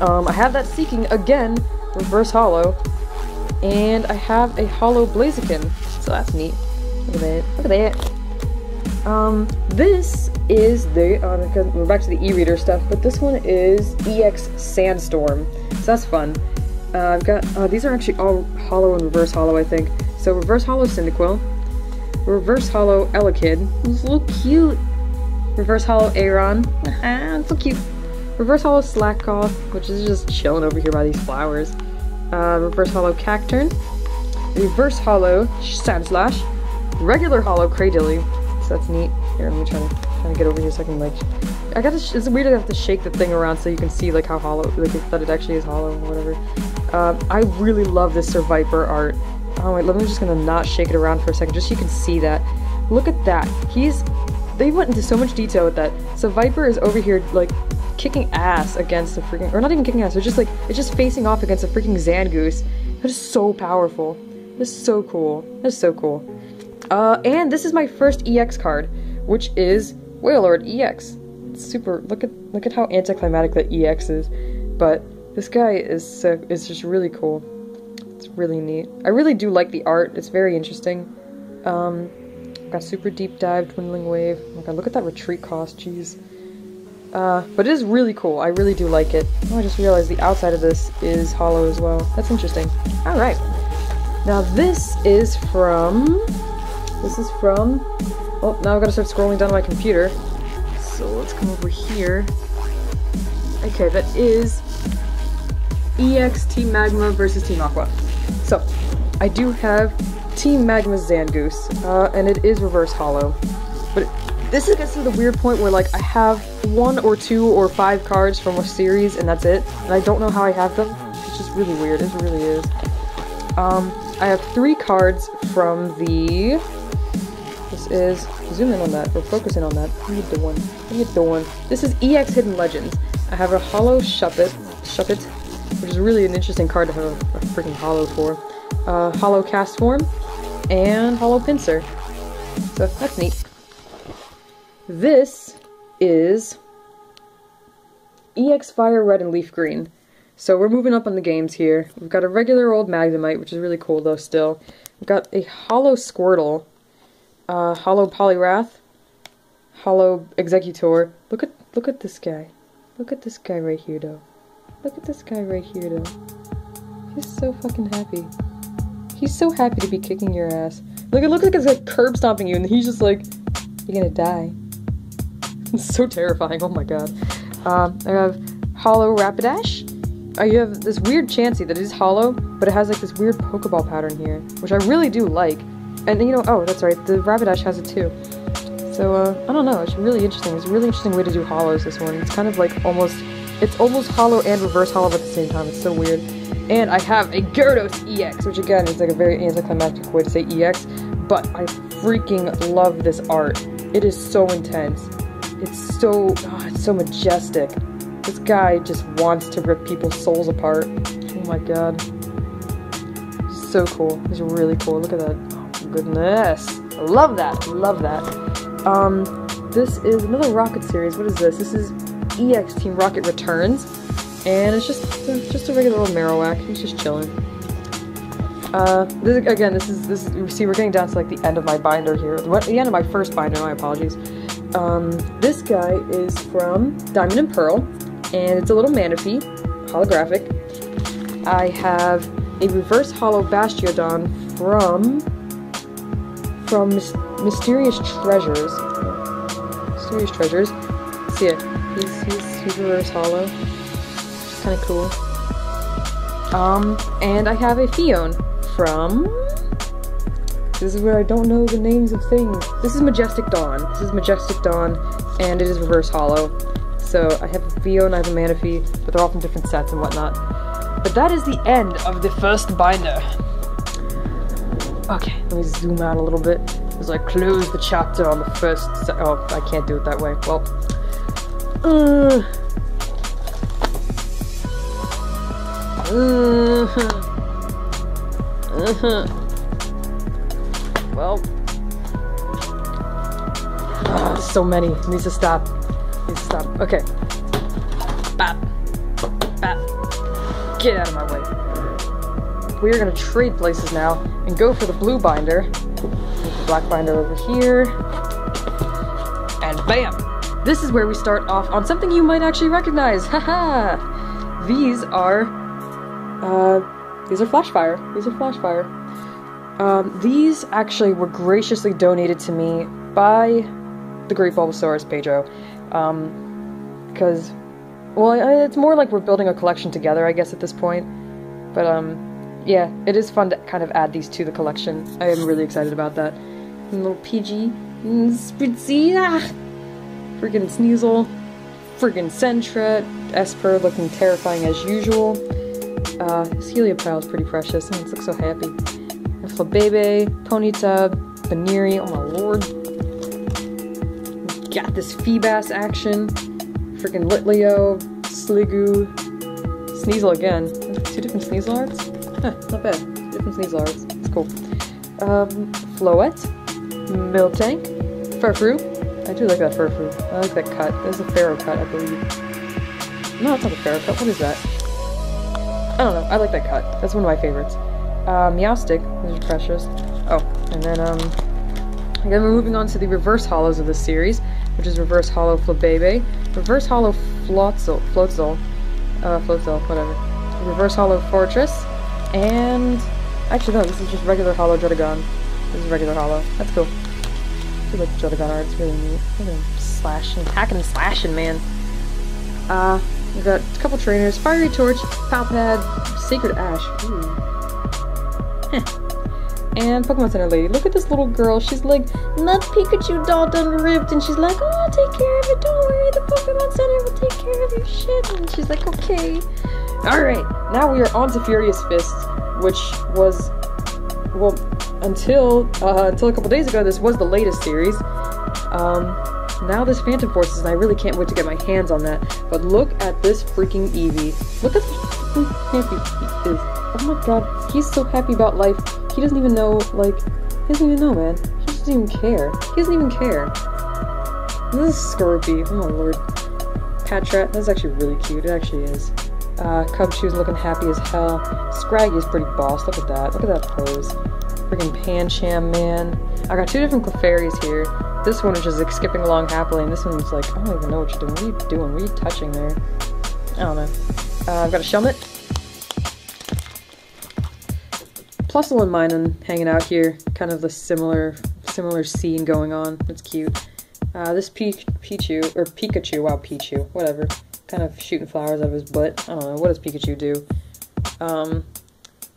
Um, I have that Seaking, again, reverse hollow. And I have a hollow Blaziken, so that's neat. Look at that. Look at that. Um, this is the, uh, we're back to the e-reader stuff, but this one is EX Sandstorm. So that's fun. Uh, I've got, uh, these are actually all hollow and reverse hollow, I think. So reverse hollow Cyndaquil, reverse hollow Elekid, who's a little cute. Reverse hollow Aron, ah, so cute. Reverse hollow Slakoth, which is just chilling over here by these flowers. Uh, reverse hollow Cacturne, reverse hollow Sandslash, regular hollow Cradily, so that's neat. Here, let me try to, try to get over here so I can like, I gotta, it's weird to have to shake the thing around so you can see like how hollow, like that it actually is hollow or whatever. Uh, I really love this Seviper art. Oh wait, let me just gonna not shake it around for a second, just so you can see that. Look at that. He's, they went into so much detail with that. Seviper is over here like kicking ass against the freaking, or not even kicking ass, it's just like, it's just facing off against a freaking Zangoose. That is so powerful. This is so cool. That's so cool. Uh, and this is my first EX card, which is Wailord EX. It's super, look at, look at how anticlimactic that EX is. But this guy is so, is just really cool. It's really neat. I really do like the art. It's very interesting. Um, got super deep dive, dwindling wave. Oh my god, look at that retreat cost, jeez. Uh, but it is really cool. I really do like it. Oh, I just realized the outside of this is hollow as well. That's interesting. Alright. Now this is from... This is from... Oh, now I've got to start scrolling down my computer. So let's come over here. Okay, that is EX Team Magma versus Team Aqua. So, I do have Team Magma Zangoose, uh, and it is reverse hollow. But this gets to the weird point where like I have one or two or five cards from a series and that's it, and I don't know how I have them. It's just really weird, it really is. Um, I have three cards from the... This is... Zoom in on that, or focus in on that. What are you doing? What are you doing? This is EX Hidden Legends. I have a Hollow Shuppet, Shuppet, which is really an interesting card to have a, a freaking Hollow for. Uh, hollow Castform, and Hollow Pinsir. So that's neat. This is EX Fire Red and Leaf Green. So we're moving up on the games here. We've got a regular old Magnemite, which is really cool though still. We've got a Hollow Squirtle, uh, Hollow Poliwrath, Hollow Exeggutor. Look at look at this guy. Look at this guy right here though. Look at this guy right here though. He's so fucking happy. He's so happy to be kicking your ass. Look, it looks like it's like curb stomping you, and he's just like, you're gonna die. It's so terrifying. Oh my god. Um, I have Hollow Rapidash. Uh, you have this weird Chansey that is hollow, but it has like this weird Pokeball pattern here, which I really do like. And you know, oh, that's right, the Rapidash has it too. So, uh, I don't know, it's really interesting. It's a really interesting way to do hollows, this one. It's kind of like almost, it's almost hollow and reverse hollow at the same time. It's so weird. And I have a Gyarados EX, which again is like a very anticlimactic way to say EX, but I freaking love this art. It is so intense. It's so, oh, it's so majestic. This guy just wants to rip people's souls apart. Oh my god. So cool. He's really cool. Look at that. Goodness. I love that. Love that. Um, this is another Rocket series. What is this? This is EX Team Rocket Returns. And it's just it's just a regular old Marowak. He's just chilling. Uh, this, again, this is this. See, we're getting down to like the end of my binder here. The end of my first binder. My apologies. Um, this guy is from Diamond and Pearl and it's a little Manaphy, holographic. I have a reverse hollow Bastiodon from from Mysterious Treasures. Mysterious Treasures. See it. He's, he's, he's reverse hollow. Kind of cool. Um, and I have a Phione from... This is where I don't know the names of things. This is Majestic Dawn. This is Majestic Dawn, and it is reverse hollow. So I have a Vio and I have a Manaphy, but they're all from different sets and whatnot. But that is the end of the first binder. Okay, let me zoom out a little bit as I close the chapter on the first Oh, I can't do it that way. Well, uh, uh, uh, well, uh, so many. It needs to stop Needs to stop. Okay. Bap. Bap. Get out of my way. We are gonna trade places now and go for the blue binder. the black binder over here. And bam! This is where we start off on something you might actually recognize. Haha! These are Uh, these are Flashfire. These are Flashfire. Um, these actually were graciously donated to me by the Great Bulbasaurus Pedro. Um, because, well, it's more like we're building a collection together, I guess, at this point. But, um, yeah, it is fun to kind of add these to the collection. I am really excited about that. And little PG. Spritzee. Ah! Freaking Sneasel. Freaking Sentret. Espurr looking terrifying as usual. Uh, this Helioptile is pretty precious. Mean, it looks so happy. And Flabebe, Ponyta, Baneri, oh my lord. Got this Feebas action. Freaking Litleo, Sliggoo, Sneasel again. Two different Sneasel arts? Not bad. Different Sneasel arts. It's cool. Um, Floette, Miltank, Furfrou. I do like that Furfrou. I like that cut. There's a Pharaoh cut, I believe. No, it's not a Pharaoh cut. What is that? I don't know. I like that cut. That's one of my favorites. Uh, Meowstic. These are precious. Oh, and then, um... Again, we're moving on to the reverse hollows of the series, which is Reverse Hollow Flabebe, Reverse Hollow Floatzel, Floatzel, uh, whatever. Reverse Hollow Forretress, and... Actually, no, this is just regular Hollow Druddigon. This is regular Hollow. That's cool. I like Druddigon art. It's really neat. Look at him slashing, hacking and slashing, man. Uh, We've got a couple trainers, Fiery Torch, Palpad, Sacred Ash, and Pokemon Center Lady. Look at this little girl, she's like, not Pikachu doll done ripped, and she's like, oh, I'll take care of it, don't worry, the Pokemon Center will take care of your shit, and she's like, okay. Alright, now we are on to Furious Fist, which was, well, until, uh, until a couple days ago, this was the latest series. Um, now there's Phantom Forces, and I really can't wait to get my hands on that. But look at this freaking Eevee. Look at how happy he is. Oh my god, he's so happy about life. He doesn't even know, like, he doesn't even know, man. He doesn't even care. He doesn't even care. This is Skorupi. Oh my lord. Patrat, that's actually really cute. It actually is. Uh, Cubchoo's looking happy as hell. Scraggy is pretty boss. Look at that. Look at that pose. Freaking Pancham, man. I got two different Clefairies here. This one is just like skipping along happily, and this one's like, I don't even know what you're doing. What are you doing? What are you touching there? I don't know. Uh, I've got a Shelmet. Plusle and hanging out here. Kind of the similar similar scene going on. It's cute. Uh, this Pichu, or Pikachu, wow, Pichu, whatever. Kind of shooting flowers out of his butt. I don't know, what does Pikachu do? Um,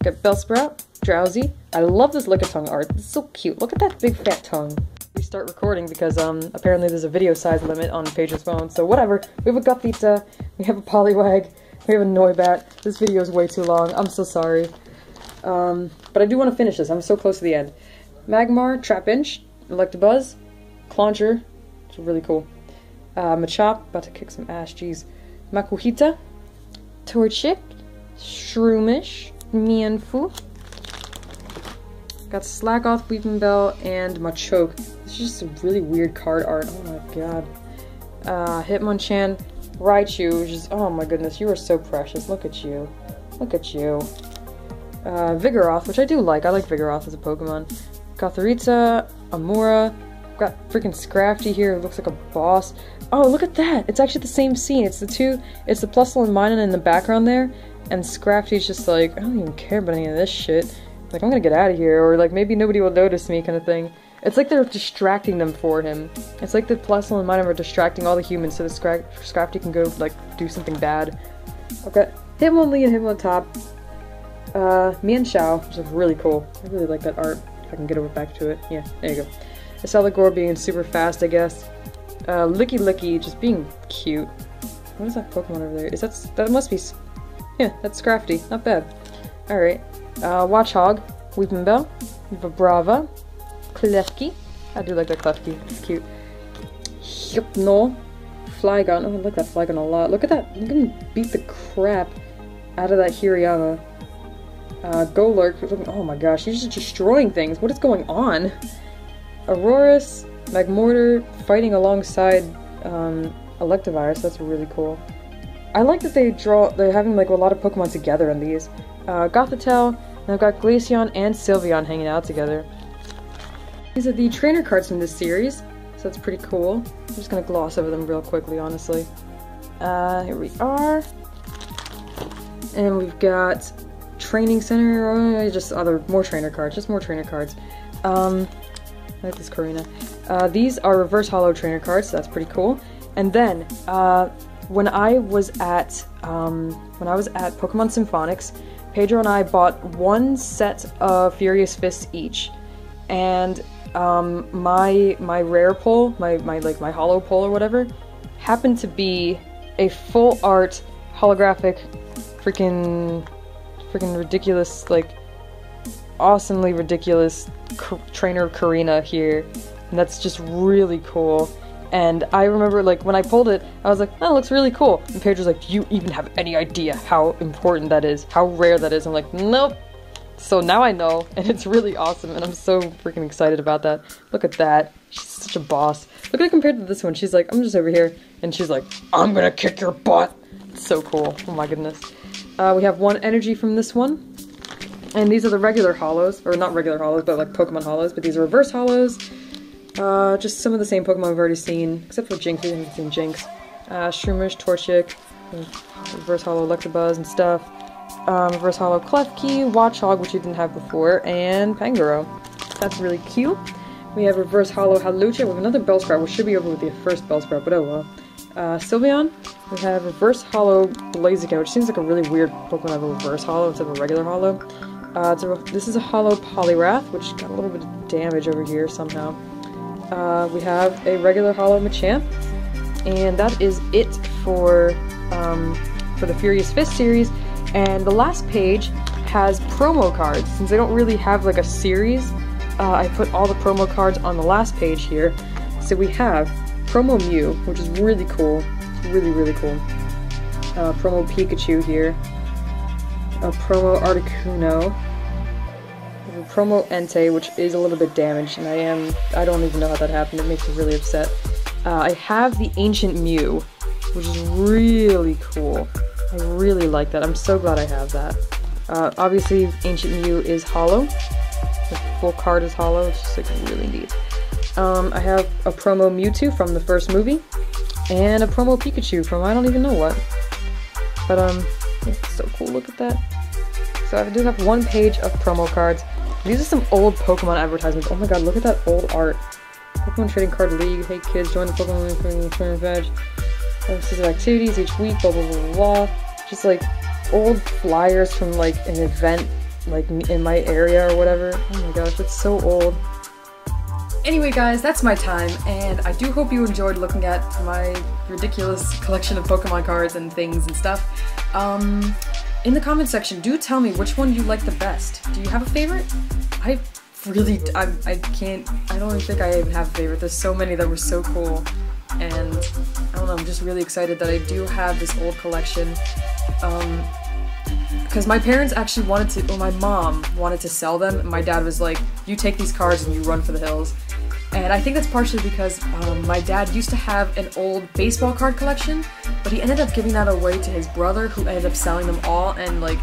got Bellsprout, Drowzee. I love this Lickitung art. It's so cute. Look at that big fat tongue we start recording because um, apparently there's a video size limit on Page's phone. So whatever. We have a Gothita, we have a Poliwag, we have a Noibat. This video is way too long. I'm so sorry. Um, but I do want to finish this. I'm so close to the end. Magmar, Trapinch, Electabuzz, Clauncher, is really cool. Uh, Machop, about to kick some ass, jeez. Makuhita, Torchic, Shroomish, Mienfoo, Got Slakoth, Weeping Bell, and Machoke. This is just a really weird card art. Oh my god. Uh, Hitmonchan, Raichu, which is, oh my goodness, you are so precious. Look at you. Look at you. Uh, Vigoroth, which I do like. I like Vigoroth as a Pokemon. Gothorita, Amaura. Got freaking Scrafty here. Looks like a boss. Oh, look at that! It's actually the same scene. It's the two, it's the and Minun in the background there, and Scrafty's just like, I don't even care about any of this shit like, I'm gonna get out of here, or like, maybe nobody will notice me kind of thing. It's like they're distracting them for him. It's like the and Minun are distracting all the humans so the Scra Scrafty can go, like, do something bad. Okay, Hitmonlee and him on top. Uh, Mienshao, which is really cool. I really like that art. If I can get over back to it. Yeah, there you go. Accelgor being super fast, I guess. Uh, Lickilicky just being cute. What is that Pokemon over there? Is that, that must be, yeah, that's Scrafty. Not bad. Alright uh, Watchog, Weepinbell, Vibrava, Klefki. I do like that Klefki, it's cute. Hypno, Flygon. Oh, I like that Flygon a lot. Look at that. At him beat the crap out of that Hariyama. Uh, Golurk. Oh my gosh, he's just destroying things. What is going on? Aurorus, Magmortar fighting alongside um. That's really cool. I like that they draw. They're having like a lot of Pokemon together in these uh, Gothitelle, and I've got Glaceon and Sylveon hanging out together. These are the trainer cards from this series, so that's pretty cool. I'm just gonna gloss over them real quickly, honestly. Uh, here we are. And we've got training center, or just other, more trainer cards, just more trainer cards. Um, I like this Korrina. Uh, these are reverse hollow trainer cards, so that's pretty cool. And then, uh, when I was at, um, when I was at Pokemon Symphonics, Pedro and I bought one set of Furious Fists each. And, um, my, my rare pull, my, my, like, my hollow pull or whatever, happened to be a full art holographic freaking freaking ridiculous like awesomely ridiculous trainer Korrina here and that's just really cool. And I remember like when I pulled it I was like oh, that looks really cool. And Pedro's like do you even have any idea how important that is? How rare that is? I'm like nope. So now I know and it's really awesome and I'm so freaking excited about that. Look at that. She's such a boss. Look at it compared to this one. She's like I'm just over here and she's like I'm gonna kick your butt. So cool. Oh my goodness. Uh, we have one energy from this one. And these are the regular hollows, or not regular hollows, but like Pokemon hollows, but these are reverse hollows. Uh, just some of the same Pokemon we've already seen, except for Jynx, we haven't seen Jynx. Uh, Shroomish, Torchic, reverse hollow Electabuzz and stuff. Um, reverse hollow Klefki, Watchog, which we didn't have before, and Pangoro. That's really cute. We have reverse hollow Hawlucha. We have another Bellsprout, which should be over with the first Bellsprout, but oh well. Uh, Sylveon, we have Reverse hollow Blaziken, which seems like a really weird Pokemon have a Reverse hollow instead of a regular Holo. Uh, a, this is a hollow Poliwrath, which got a little bit of damage over here somehow. Uh, we have a regular hollow Machamp, and that is it for um, for the Furious Fist series. And the last page has promo cards. Since they don't really have like a series, uh, I put all the promo cards on the last page here. So we have promo Mew, which is really cool. Really, really cool. Uh, promo Pikachu here. A promo Articuno. A promo Entei, which is a little bit damaged, and I am, I don't even know how that happened. It makes me really upset. Uh, I have the Ancient Mew, which is really cool. I really like that. I'm so glad I have that. Uh, obviously, Ancient Mew is hollow. The full card is hollow, It's just like really neat. Um, I have a promo Mewtwo from the first movie, and a promo Pikachu from I don't even know what. But, um, it's so cool, look at that. So I do have one page of promo cards. These are some old Pokemon advertisements. Oh my god, look at that old art. Pokemon Trading Card League, hey kids, join the Pokemon Trading Veg. This is activities each week, blah blah blah blah. Just like old flyers from like an event like in my area or whatever. Oh my gosh, it's so old. Anyway guys, that's my time, and I do hope you enjoyed looking at my ridiculous collection of Pokemon cards and things and stuff. Um, in the comment section, do tell me which one you like the best. Do you have a favorite? I really, I, I can't, I don't think I even have a favorite. There's so many that were so cool, and I don't know, I'm just really excited that I do have this old collection. Um, because my parents actually wanted to, or my mom wanted to sell them, and my dad was like, you take these cards and you run for the hills. And I think that's partially because um, my dad used to have an old baseball card collection, but he ended up giving that away to his brother, who ended up selling them all. And like,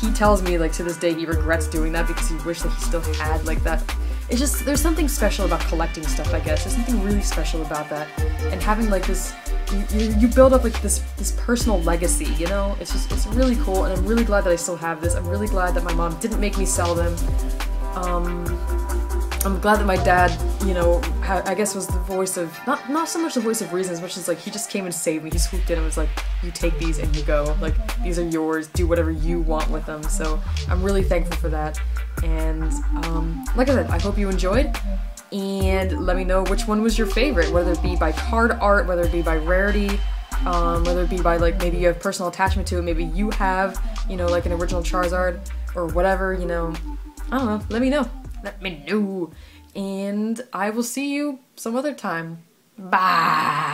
he tells me like to this day he regrets doing that because he wished that he still had like that. It's just there's something special about collecting stuff. I guess there's something really special about that, and having like this. You, you build up like this this personal legacy, you know. It's just it's really cool, and I'm really glad that I still have this. I'm really glad that my mom didn't make me sell them. Um, I'm glad that my dad, you know, I guess was the voice of, not not so much the voice of reason as much as like he just came and saved me. He swooped in and was like, you take these and you go. Like, these are yours, do whatever you want with them. So I'm really thankful for that. And um, like I said, I hope you enjoyed. And let me know which one was your favorite, whether it be by card art, whether it be by rarity, um, whether it be by like maybe you have personal attachment to it, maybe you have, you know, like an original Charizard or whatever, you know. I don't know, let me know let me know. And I will see you some other time. Bye.